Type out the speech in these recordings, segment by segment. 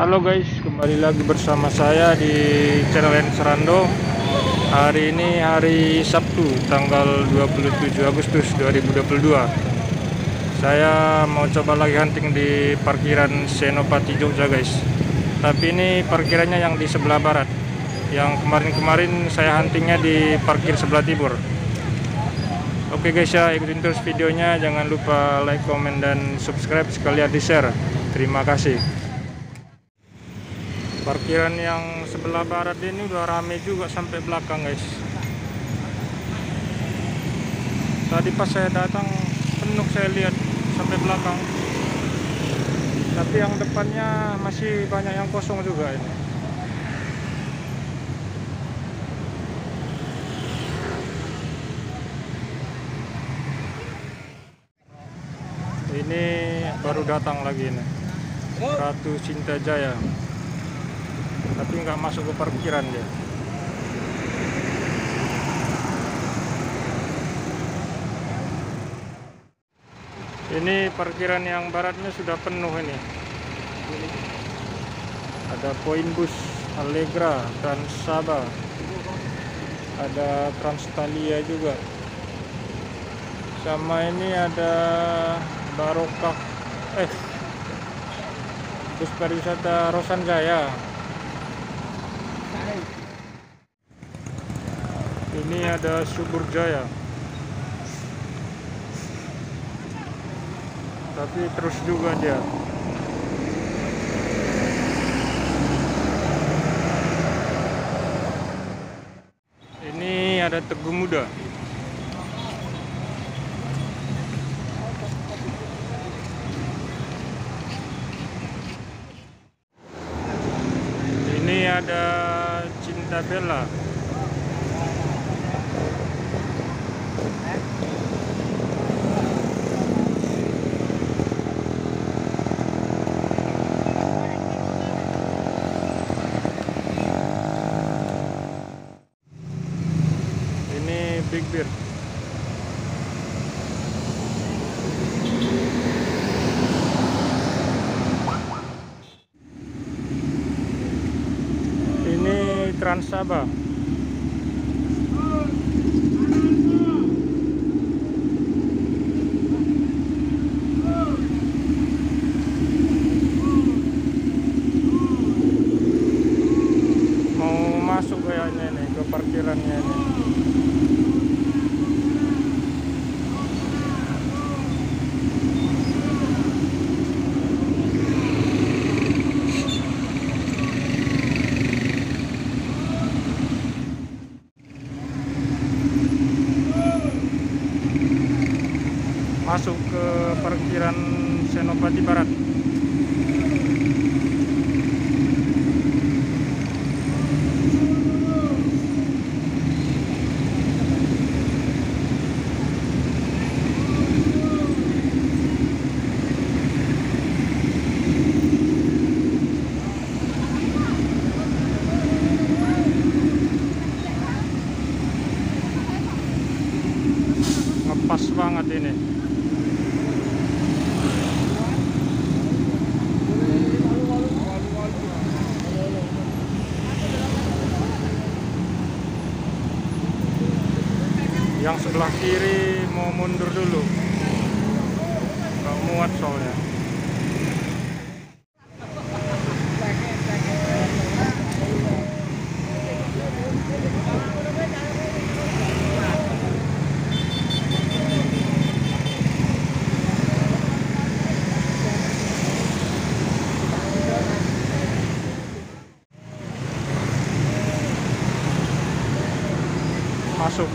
Halo guys, kembali lagi bersama saya di channel Serando. Hari ini hari Sabtu, tanggal 27 Agustus 2022. Saya mau coba lagi hunting di parkiran Senopati Jogja guys. Tapi ini parkirannya yang di sebelah barat. Yang kemarin-kemarin saya huntingnya di parkir sebelah timur. Oke guys ya, ikutin terus videonya. Jangan lupa like, komen, dan subscribe sekalian di share. Terima kasih parkiran yang sebelah barat ini udah rame juga sampai belakang guys. Tadi pas saya datang penuh saya lihat sampai belakang. Tapi yang depannya masih banyak yang kosong juga ini. Ini baru datang lagi ini. Ratu Cinta Jaya tapi nggak masuk ke parkiran dia. Ini parkiran yang baratnya sudah penuh ini. Ada poin bus Allegra Transaba ada Transtalia juga. Sama ini ada Barokah eh bus pariwisata Rosan Jaya ini ada subur jaya. Tapi terus juga dia. Ini ada teguh muda. Ini ada cinta bella ini big beer ini Transaba masuk kayaknya nih ke parkirannya nih masuk ke parkiran Senopati Barat yang sebelah kiri mau mundur dulu. Nggak muat soalnya masuk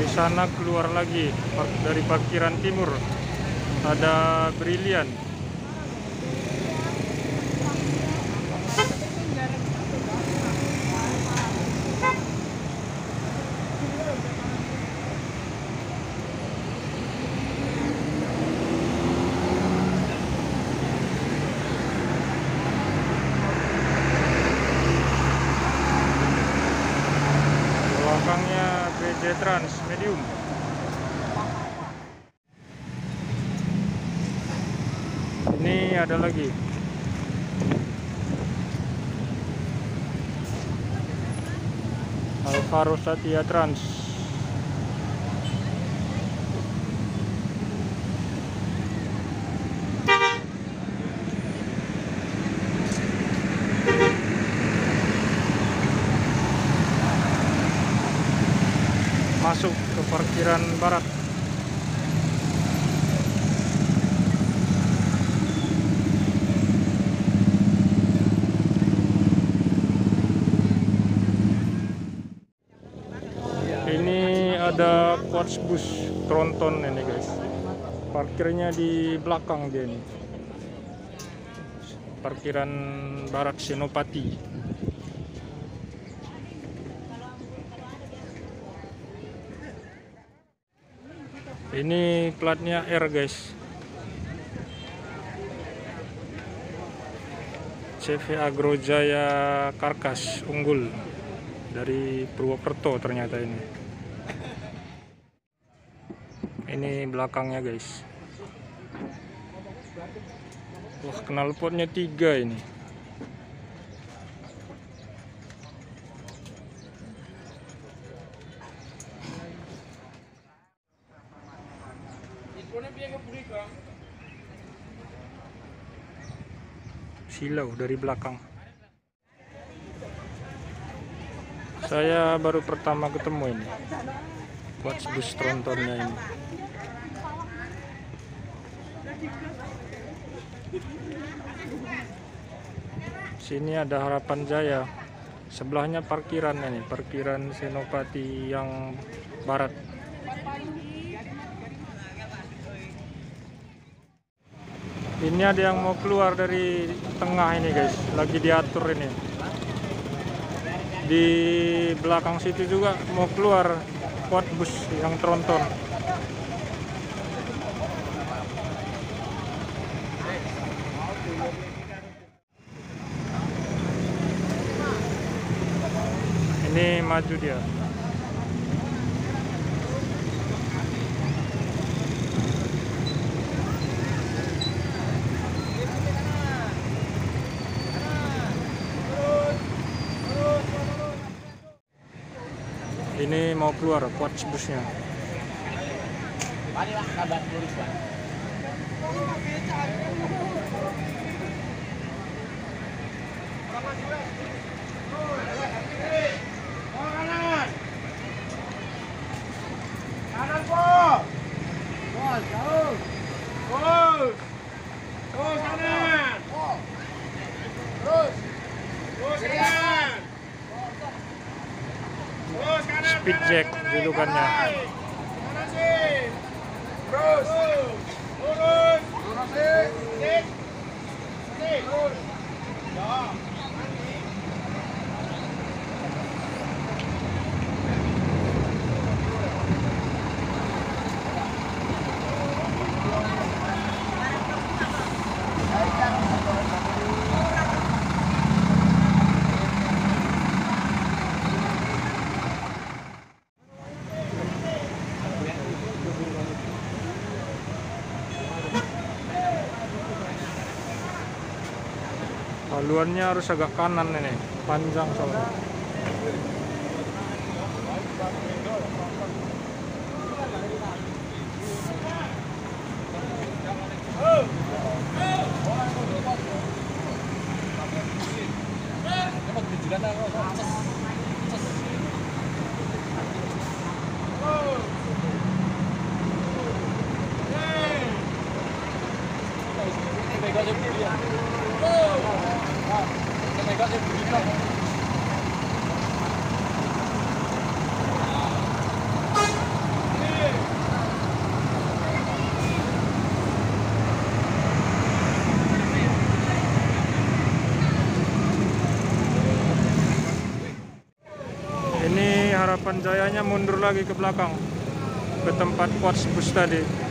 dari sana keluar lagi dari parkiran timur. Ada brilian belakangnya gereja Trans medium. Ini ada lagi. Alvaro Satya Trans. Masuk ke parkiran barat. Ini ada quartz bus tronton ini guys. Parkirnya di belakang dia nih. Parkiran Barat Senopati. Ini platnya R guys. CV Agrojaya Karkas unggul dari Purwokerto ternyata ini. Ini belakangnya guys. Wah knalpotnya tiga ini. Silau dari belakang. Saya baru pertama ketemu ini. Watch bus trontonnya ini. Sini ada Harapan Jaya. Sebelahnya parkiran ini, parkiran Senopati yang barat. Ini ada yang mau keluar dari tengah ini guys, lagi diatur ini. Di belakang situ juga mau keluar kuat bus yang tronton. Ini maju dia. Ini mau keluar kuat busnya. Mari Pak, kabar. Bos. Bos kanan. Terus. Bos kanan. Bos kanan. Speed jack julukannya. Haluannya harus agak kanan ini, panjang soalnya. Harapan jayanya mundur lagi ke belakang ke tempat quartz bus tadi.